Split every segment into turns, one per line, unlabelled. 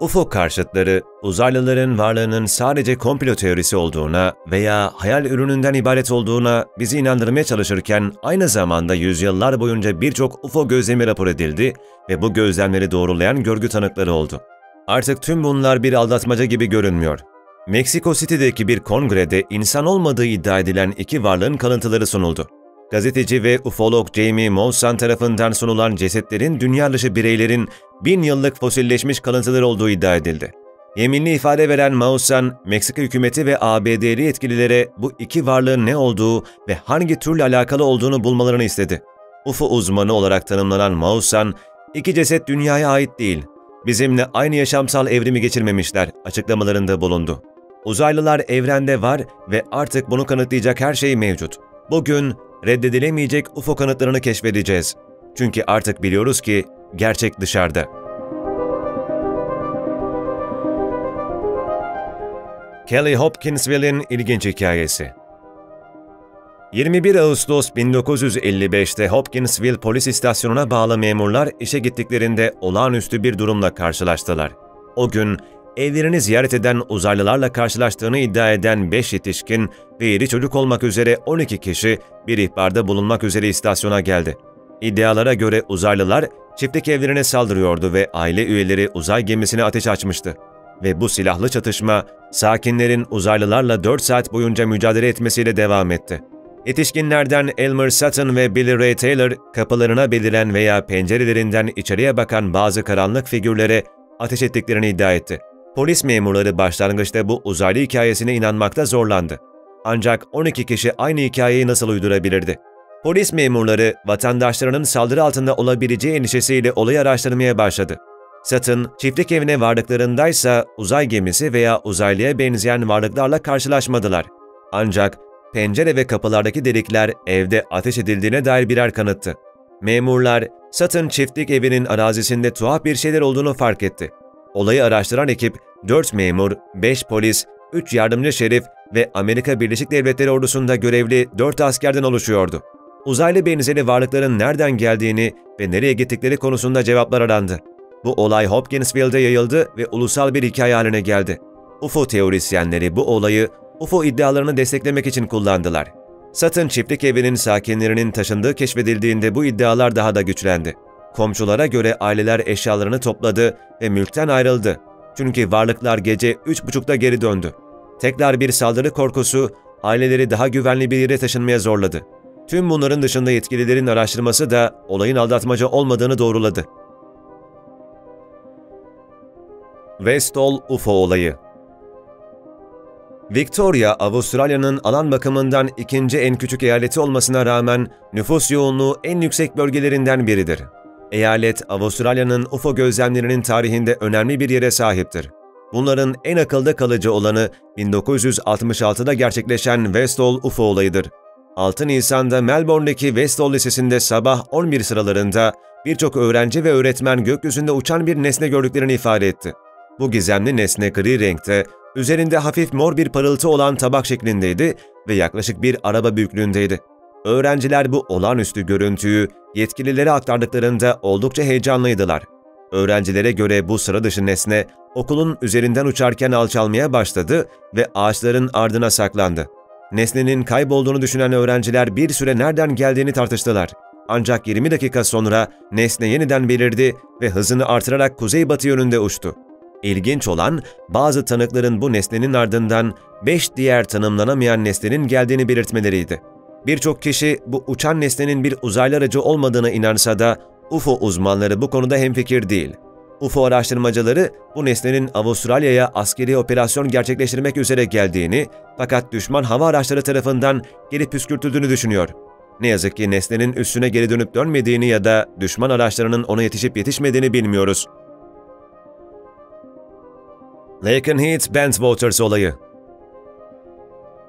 UFO karşıtları, uzaylıların varlığının sadece komplo teorisi olduğuna veya hayal ürününden ibaret olduğuna bizi inandırmaya çalışırken aynı zamanda yüzyıllar boyunca birçok UFO gözlemi rapor edildi ve bu gözlemleri doğrulayan görgü tanıkları oldu. Artık tüm bunlar bir aldatmaca gibi görünmüyor. Meksiko City'deki bir kongrede insan olmadığı iddia edilen iki varlığın kalıntıları sunuldu. Gazeteci ve ufolog Jamie Mawson tarafından sunulan cesetlerin dünya dışı bireylerin bin yıllık fosilleşmiş kalıntıları olduğu iddia edildi. Yeminli ifade veren Mawson, Meksika hükümeti ve ABD'li yetkililere bu iki varlığın ne olduğu ve hangi türle alakalı olduğunu bulmalarını istedi. UFO uzmanı olarak tanımlanan Mawson, iki ceset dünyaya ait değil, bizimle aynı yaşamsal evrimi geçirmemişler açıklamalarında bulundu. Uzaylılar evrende var ve artık bunu kanıtlayacak her şey mevcut. Bugün reddedilemeyecek UFO kanıtlarını keşfedeceğiz. Çünkü artık biliyoruz ki gerçek dışarıda. Kelly Hopkinsville'in ilginç hikayesi 21 Ağustos 1955'te Hopkinsville polis istasyonuna bağlı memurlar işe gittiklerinde olağanüstü bir durumla karşılaştılar. O gün evlerini ziyaret eden uzaylılarla karşılaştığını iddia eden 5 yetişkin ve 7 çocuk olmak üzere 12 kişi bir ihbarda bulunmak üzere istasyona geldi. İddialara göre uzaylılar çiftlik evlerine saldırıyordu ve aile üyeleri uzay gemisine ateş açmıştı. Ve bu silahlı çatışma sakinlerin uzaylılarla 4 saat boyunca mücadele etmesiyle devam etti. Yetişkinlerden Elmer Sutton ve Billy Ray Taylor kapılarına beliren veya pencerelerinden içeriye bakan bazı karanlık figürlere ateş ettiklerini iddia etti. Polis memurları başlangıçta bu uzaylı hikayesine inanmakta zorlandı. Ancak 12 kişi aynı hikayeyi nasıl uydurabilirdi? Polis memurları vatandaşlarının saldırı altında olabileceği endişesiyle olayı araştırmaya başladı. Satın, çiftlik evine vardıklarındaysa uzay gemisi veya uzaylıya benzeyen varlıklarla karşılaşmadılar. Ancak pencere ve kapılardaki delikler evde ateş edildiğine dair birer kanıttı. Memurlar, Satın çiftlik evinin arazisinde tuhaf bir şeyler olduğunu fark etti. Olayı araştıran ekip 4 memur, 5 polis, 3 yardımcı şerif ve Amerika Birleşik Devletleri ordusunda görevli 4 askerden oluşuyordu. Uzaylı benzeri varlıkların nereden geldiğini ve nereye gittikleri konusunda cevaplar arandı. Bu olay Hopkinsville'de yayıldı ve ulusal bir hikaye haline geldi. UFO teorisyenleri bu olayı UFO iddialarını desteklemek için kullandılar. Satın çiftlik evinin sakinlerinin taşındığı keşfedildiğinde bu iddialar daha da güçlendi. Komşulara göre aileler eşyalarını topladı ve mülkten ayrıldı. Çünkü varlıklar gece 3.30'da geri döndü. Tekrar bir saldırı korkusu aileleri daha güvenli bir yere taşınmaya zorladı. Tüm bunların dışında yetkililerin araştırması da olayın aldatmaca olmadığını doğruladı. Westall UFO olayı Victoria, Avustralya'nın alan bakımından ikinci en küçük eyaleti olmasına rağmen nüfus yoğunluğu en yüksek bölgelerinden biridir. Eyalet, Avustralya'nın UFO gözlemlerinin tarihinde önemli bir yere sahiptir. Bunların en akılda kalıcı olanı 1966'da gerçekleşen Westall UFO olayıdır. 6 Nisan'da Melbourne'deki Westall Lisesi'nde sabah 11 sıralarında birçok öğrenci ve öğretmen gökyüzünde uçan bir nesne gördüklerini ifade etti. Bu gizemli nesne gri renkte, üzerinde hafif mor bir parıltı olan tabak şeklindeydi ve yaklaşık bir araba büyüklüğündeydi. Öğrenciler bu olağanüstü görüntüyü yetkililere aktardıklarında oldukça heyecanlıydılar. Öğrencilere göre bu sıra dışı nesne okulun üzerinden uçarken alçalmaya başladı ve ağaçların ardına saklandı. Nesnenin kaybolduğunu düşünen öğrenciler bir süre nereden geldiğini tartıştılar. Ancak 20 dakika sonra nesne yeniden belirdi ve hızını artırarak kuzeybatı yönünde uçtu. İlginç olan bazı tanıkların bu nesnenin ardından beş diğer tanımlanamayan nesnenin geldiğini belirtmeleriydi. Birçok kişi bu uçan nesnenin bir uzaylı aracı olmadığına inansa da UFO uzmanları bu konuda hemfikir değil. UFO araştırmacıları bu nesnenin Avustralya'ya askeri operasyon gerçekleştirmek üzere geldiğini fakat düşman hava araçları tarafından geri püskürtüldüğünü düşünüyor. Ne yazık ki nesnenin üstüne geri dönüp dönmediğini ya da düşman araçlarının ona yetişip yetişmediğini bilmiyoruz. Lakenheath Bentwaters olayı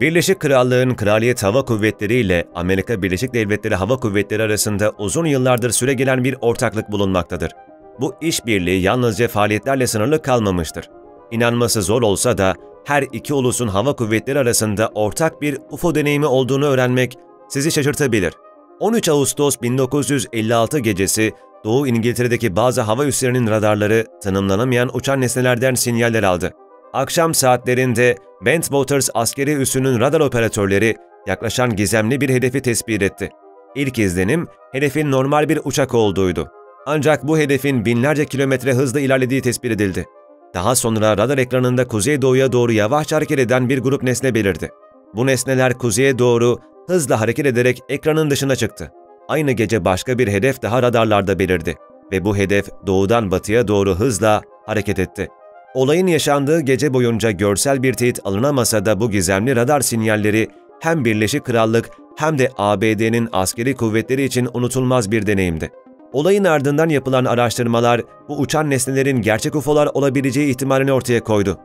Birleşik Krallığın Kraliyet Hava Kuvvetleri ile Amerika Birleşik Devletleri Hava Kuvvetleri arasında uzun yıllardır süregelen bir ortaklık bulunmaktadır. Bu işbirliği yalnızca faaliyetlerle sınırlı kalmamıştır. İnanması zor olsa da her iki ulusun hava kuvvetleri arasında ortak bir UFO deneyimi olduğunu öğrenmek sizi şaşırtabilir. 13 Ağustos 1956 gecesi Doğu İngiltere'deki bazı hava üslerinin radarları tanımlanamayan uçan nesnelerden sinyaller aldı. Akşam saatlerinde Bentwaters askeri üssünün radar operatörleri yaklaşan gizemli bir hedefi tespit etti. İlk izlenim hedefin normal bir uçak olduğuydu. Ancak bu hedefin binlerce kilometre hızla ilerlediği tespit edildi. Daha sonra radar ekranında kuzeydoğuya doğru yavaşça hareket eden bir grup nesne belirdi. Bu nesneler kuzeye doğru hızla hareket ederek ekranın dışına çıktı. Aynı gece başka bir hedef daha radarlarda belirdi ve bu hedef doğudan batıya doğru hızla hareket etti. Olayın yaşandığı gece boyunca görsel bir teyit alınamasa da bu gizemli radar sinyalleri hem Birleşik Krallık hem de ABD'nin askeri kuvvetleri için unutulmaz bir deneyimdi. Olayın ardından yapılan araştırmalar bu uçan nesnelerin gerçek UFO'lar olabileceği ihtimalini ortaya koydu.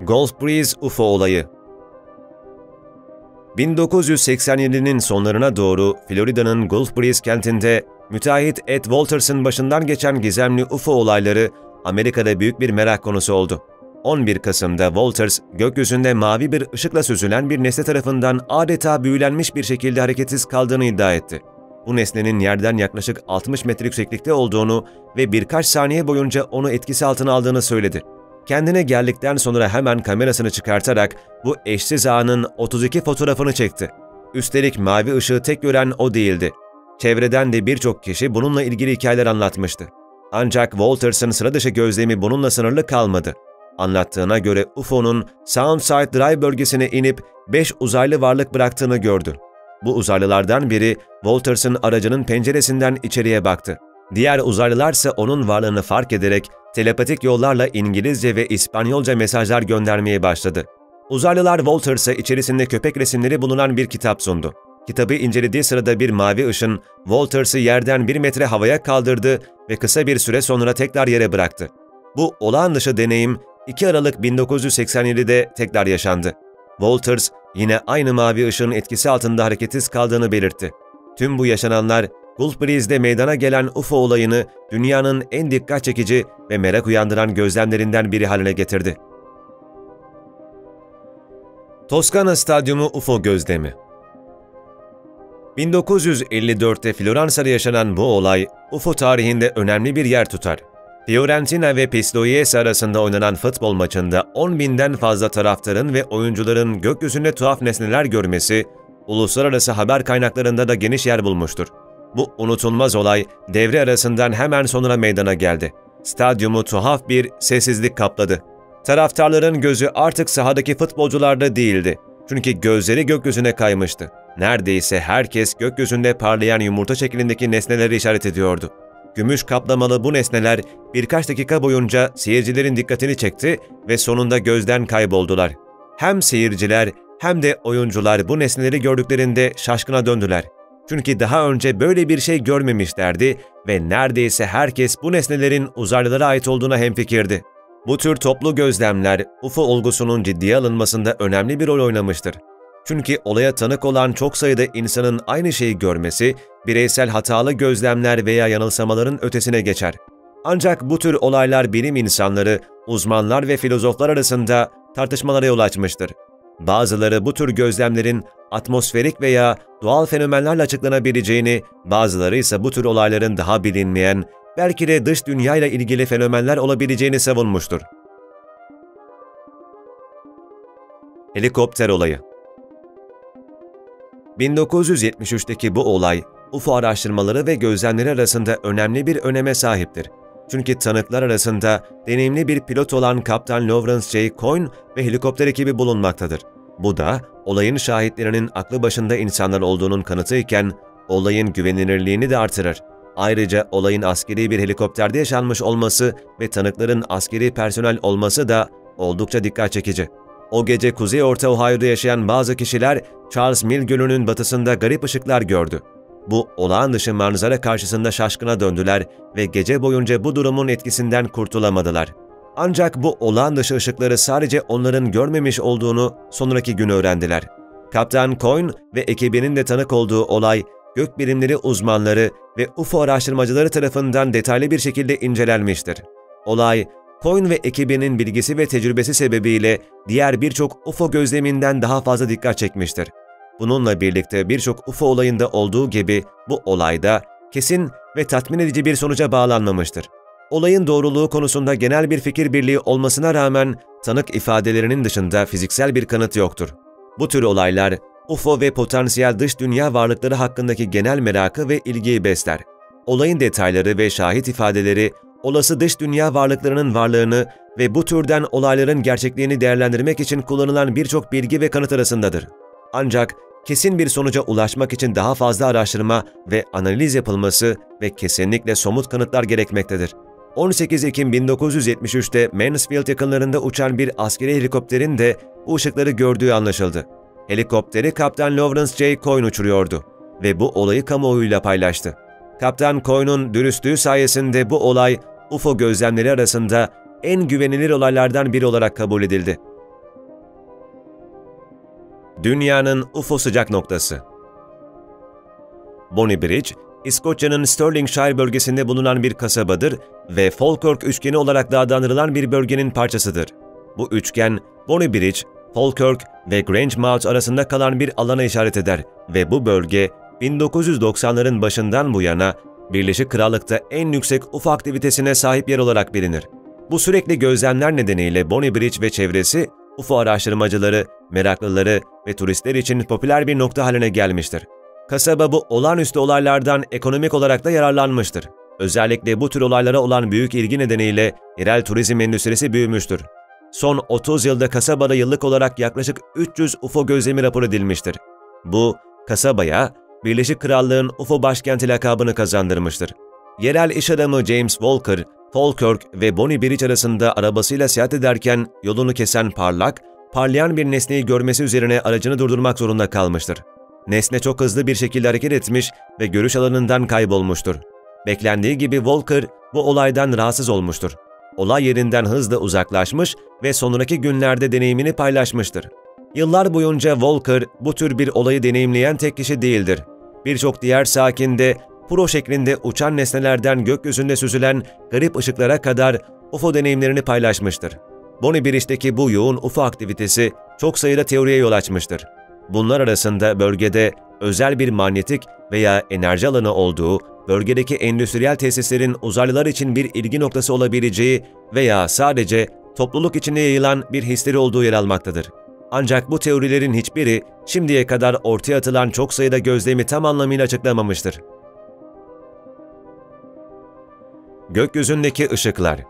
Gulf Breeze UFO olayı 1987'nin sonlarına doğru Florida'nın Gulf Breeze kentinde müteahhit Ed Walters'ın başından geçen gizemli UFO olayları Amerika'da büyük bir merak konusu oldu. 11 Kasım'da Walters, gökyüzünde mavi bir ışıkla süzülen bir nesne tarafından adeta büyülenmiş bir şekilde hareketsiz kaldığını iddia etti. Bu nesnenin yerden yaklaşık 60 metre yükseklikte olduğunu ve birkaç saniye boyunca onu etkisi altına aldığını söyledi. Kendine geldikten sonra hemen kamerasını çıkartarak bu eşsiz anın 32 fotoğrafını çekti. Üstelik mavi ışığı tek gören o değildi. Çevreden de birçok kişi bununla ilgili hikayeler anlatmıştı. Ancak Walters'ın sıra dışı gözlemi bununla sınırlı kalmadı. Anlattığına göre UFO'nun Soundside Drive bölgesine inip 5 uzaylı varlık bıraktığını gördü. Bu uzaylılardan biri Walters'ın aracının penceresinden içeriye baktı. Diğer uzaylılar ise onun varlığını fark ederek telepatik yollarla İngilizce ve İspanyolca mesajlar göndermeye başladı. Uzaylılar Walters'a içerisinde köpek resimleri bulunan bir kitap sundu. Kitabı incelediği sırada bir mavi ışın Walters'ı yerden bir metre havaya kaldırdı ve kısa bir süre sonra tekrar yere bıraktı. Bu olağan dışı deneyim 2 Aralık 1987'de tekrar yaşandı. Walters yine aynı mavi ışığın etkisi altında hareketsiz kaldığını belirtti. Tüm bu yaşananlar Gulf Breeze'de meydana gelen UFO olayını dünyanın en dikkat çekici ve merak uyandıran gözlemlerinden biri haline getirdi. Toskana Stadyumu UFO gözlemi 1954'te Floransa'da yaşanan bu olay UFO tarihinde önemli bir yer tutar. Fiorentina ve Pistoiese arasında oynanan futbol maçında 10 binden fazla taraftarın ve oyuncuların gökyüzünde tuhaf nesneler görmesi, uluslararası haber kaynaklarında da geniş yer bulmuştur. Bu unutulmaz olay devre arasından hemen sonra meydana geldi. Stadyumu tuhaf bir sessizlik kapladı. Taraftarların gözü artık sahadaki futbolcularda değildi. Çünkü gözleri gökyüzüne kaymıştı. Neredeyse herkes gökyüzünde parlayan yumurta şeklindeki nesneleri işaret ediyordu. Gümüş kaplamalı bu nesneler birkaç dakika boyunca seyircilerin dikkatini çekti ve sonunda gözden kayboldular. Hem seyirciler hem de oyuncular bu nesneleri gördüklerinde şaşkına döndüler. Çünkü daha önce böyle bir şey görmemişlerdi ve neredeyse herkes bu nesnelerin uzaylılara ait olduğuna hemfikirdi. Bu tür toplu gözlemler UFO olgusunun ciddiye alınmasında önemli bir rol oynamıştır. Çünkü olaya tanık olan çok sayıda insanın aynı şeyi görmesi, bireysel hatalı gözlemler veya yanılsamaların ötesine geçer. Ancak bu tür olaylar bilim insanları, uzmanlar ve filozoflar arasında tartışmalara yol açmıştır. Bazıları bu tür gözlemlerin atmosferik veya doğal fenomenlerle açıklanabileceğini, bazıları ise bu tür olayların daha bilinmeyen, belki de dış dünyayla ilgili fenomenler olabileceğini savunmuştur. Helikopter olayı 1973'teki bu olay, UFO araştırmaları ve gözlemleri arasında önemli bir öneme sahiptir. Çünkü tanıklar arasında deneyimli bir pilot olan Kaptan Lawrence J. Coyne ve helikopter ekibi bulunmaktadır. Bu da olayın şahitlerinin aklı başında insanlar olduğunun kanıtıyken olayın güvenilirliğini de artırır. Ayrıca olayın askeri bir helikopterde yaşanmış olması ve tanıkların askeri personel olması da oldukça dikkat çekici. O gece Kuzey Orta Ohio'da yaşayan bazı kişiler Charles Mill Gölü'nün batısında garip ışıklar gördü. Bu olağan dışı manzara karşısında şaşkına döndüler ve gece boyunca bu durumun etkisinden kurtulamadılar. Ancak bu olağan dışı ışıkları sadece onların görmemiş olduğunu sonraki gün öğrendiler. Kaptan Coyne ve ekibinin de tanık olduğu olay, gökbilimleri uzmanları ve UFO araştırmacıları tarafından detaylı bir şekilde incelenmiştir. Olay, Coyne ve ekibinin bilgisi ve tecrübesi sebebiyle diğer birçok UFO gözleminden daha fazla dikkat çekmiştir. Bununla birlikte birçok UFO olayında olduğu gibi bu olayda kesin ve tatmin edici bir sonuca bağlanmamıştır. Olayın doğruluğu konusunda genel bir fikir birliği olmasına rağmen tanık ifadelerinin dışında fiziksel bir kanıt yoktur. Bu tür olaylar UFO ve potansiyel dış dünya varlıkları hakkındaki genel merakı ve ilgiyi besler. Olayın detayları ve şahit ifadeleri olası dış dünya varlıklarının varlığını ve bu türden olayların gerçekliğini değerlendirmek için kullanılan birçok bilgi ve kanıt arasındadır. Ancak kesin bir sonuca ulaşmak için daha fazla araştırma ve analiz yapılması ve kesinlikle somut kanıtlar gerekmektedir. 18 Ekim 1973'te Mansfield yakınlarında uçan bir askeri helikopterin de bu ışıkları gördüğü anlaşıldı. Helikopteri Kaptan Lawrence J. Coyne uçuruyordu ve bu olayı kamuoyuyla paylaştı. Kaptan Coyne'un dürüstlüğü sayesinde bu olay UFO gözlemleri arasında en güvenilir olaylardan biri olarak kabul edildi. Dünyanın UFO sıcak noktası Bonnie Bridge, İskoçya'nın Stirlingshire bölgesinde bulunan bir kasabadır ve Falkirk üçgeni olarak da adlandırılan bir bölgenin parçasıdır. Bu üçgen, Bonnie Bridge, Falkirk ve Grangemouth arasında kalan bir alana işaret eder ve bu bölge 1990'ların başından bu yana Birleşik Krallık'ta en yüksek UFO aktivitesine sahip yer olarak bilinir. Bu sürekli gözlemler nedeniyle Bonnie Bridge ve çevresi UFO araştırmacıları, meraklıları ve turistler için popüler bir nokta haline gelmiştir. Kasaba bu olağanüstü olaylardan ekonomik olarak da yararlanmıştır. Özellikle bu tür olaylara olan büyük ilgi nedeniyle yerel turizm endüstrisi büyümüştür. Son 30 yılda kasabada yıllık olarak yaklaşık 300 UFO gözlemi rapor edilmiştir. Bu, kasabaya Birleşik Krallığın UFO başkenti lakabını kazandırmıştır. Yerel iş adamı James Walker, Falkirk ve Bonnie Bridge arasında arabasıyla seyahat ederken yolunu kesen parlak, parlayan bir nesneyi görmesi üzerine aracını durdurmak zorunda kalmıştır. Nesne çok hızlı bir şekilde hareket etmiş ve görüş alanından kaybolmuştur. Beklendiği gibi Walker bu olaydan rahatsız olmuştur. Olay yerinden hızla uzaklaşmış ve sonraki günlerde deneyimini paylaşmıştır. Yıllar boyunca Walker bu tür bir olayı deneyimleyen tek kişi değildir. Birçok diğer sakin de pro şeklinde uçan nesnelerden gökyüzünde süzülen garip ışıklara kadar UFO deneyimlerini paylaşmıştır. Bonnie Bridge'deki bu yoğun UFO aktivitesi çok sayıda teoriye yol açmıştır. Bunlar arasında bölgede özel bir manyetik veya enerji alanı olduğu, bölgedeki endüstriyel tesislerin uzaylılar için bir ilgi noktası olabileceği veya sadece topluluk içinde yayılan bir histeri olduğu yer almaktadır. Ancak bu teorilerin hiçbiri şimdiye kadar ortaya atılan çok sayıda gözlemi tam anlamıyla açıklamamıştır. Gökyüzündeki ışıklar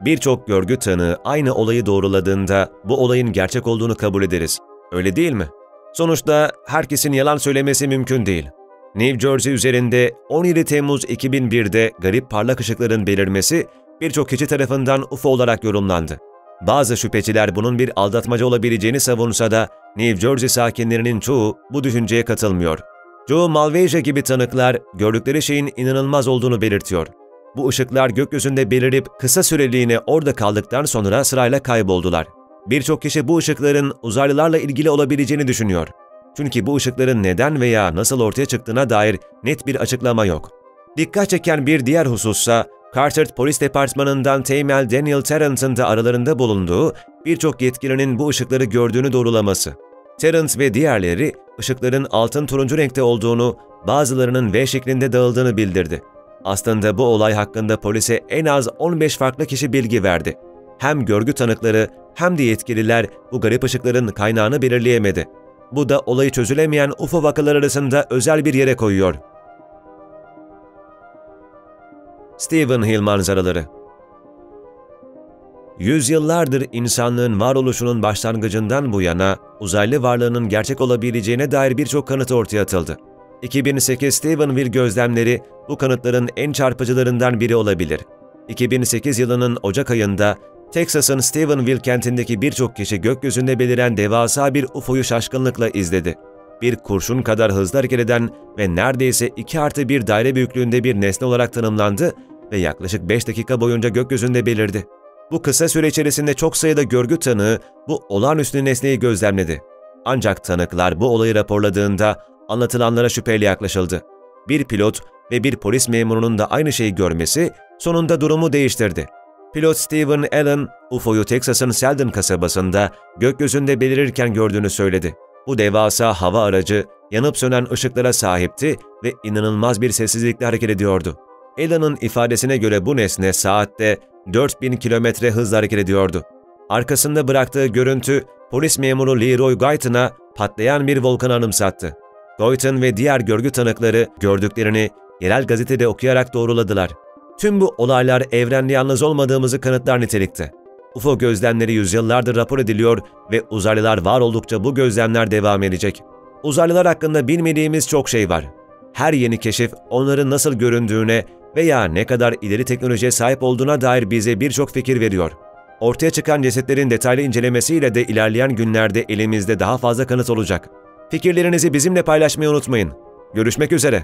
Birçok görgü tanığı aynı olayı doğruladığında bu olayın gerçek olduğunu kabul ederiz. Öyle değil mi? Sonuçta herkesin yalan söylemesi mümkün değil. New Jersey üzerinde 17 Temmuz 2001'de garip parlak ışıkların belirmesi birçok kişi tarafından UFO olarak yorumlandı. Bazı şüpheciler bunun bir aldatmaca olabileceğini savunsa da New Jersey sakinlerinin çoğu bu düşünceye katılmıyor. Joe Malveja gibi tanıklar gördükleri şeyin inanılmaz olduğunu belirtiyor. Bu ışıklar gökyüzünde belirip kısa süreliğine orada kaldıktan sonra sırayla kayboldular. Birçok kişi bu ışıkların uzaylılarla ilgili olabileceğini düşünüyor. Çünkü bu ışıkların neden veya nasıl ortaya çıktığına dair net bir açıklama yok. Dikkat çeken bir diğer husussa Carter Polis Departmanı'ndan Teğmel Daniel Tarrant'ın da aralarında bulunduğu birçok yetkilinin bu ışıkları gördüğünü doğrulaması. Tarrant ve diğerleri ışıkların altın turuncu renkte olduğunu, bazılarının V şeklinde dağıldığını bildirdi. Aslında bu olay hakkında polise en az 15 farklı kişi bilgi verdi. Hem görgü tanıkları hem de yetkililer bu garip ışıkların kaynağını belirleyemedi. Bu da olayı çözülemeyen UFO vakaları arasında özel bir yere koyuyor. Stephen Hill manzaraları Yüzyıllardır insanlığın varoluşunun başlangıcından bu yana uzaylı varlığının gerçek olabileceğine dair birçok kanıt ortaya atıldı. 2008 Stephenville gözlemleri bu kanıtların en çarpıcılarından biri olabilir. 2008 yılının Ocak ayında Texas'ın Stephenville kentindeki birçok kişi gökyüzünde beliren devasa bir UFO'yu şaşkınlıkla izledi. Bir kurşun kadar hızlı hareket eden ve neredeyse 2 artı bir daire büyüklüğünde bir nesne olarak tanımlandı ve yaklaşık 5 dakika boyunca gökyüzünde belirdi. Bu kısa süre içerisinde çok sayıda görgü tanığı bu olağanüstü nesneyi gözlemledi. Ancak tanıklar bu olayı raporladığında anlatılanlara şüpheyle yaklaşıldı. Bir pilot ve bir polis memurunun da aynı şeyi görmesi sonunda durumu değiştirdi. Pilot Steven Allen, UFO'yu Texas'ın Selden kasabasında gökyüzünde belirirken gördüğünü söyledi. Bu devasa hava aracı yanıp sönen ışıklara sahipti ve inanılmaz bir sessizlikle hareket ediyordu. Alan'ın ifadesine göre bu nesne saatte 4000 kilometre hızla hareket ediyordu. Arkasında bıraktığı görüntü polis memuru Leroy Guyton'a patlayan bir volkan anımsattı. Guyton ve diğer görgü tanıkları gördüklerini yerel gazetede okuyarak doğruladılar. Tüm bu olaylar evrende yalnız olmadığımızı kanıtlar nitelikte. UFO gözlemleri yüzyıllardır rapor ediliyor ve uzaylılar var oldukça bu gözlemler devam edecek. Uzaylılar hakkında bilmediğimiz çok şey var. Her yeni keşif onların nasıl göründüğüne veya ne kadar ileri teknolojiye sahip olduğuna dair bize birçok fikir veriyor. Ortaya çıkan cesetlerin detaylı incelemesiyle de ilerleyen günlerde elimizde daha fazla kanıt olacak. Fikirlerinizi bizimle paylaşmayı unutmayın. Görüşmek üzere.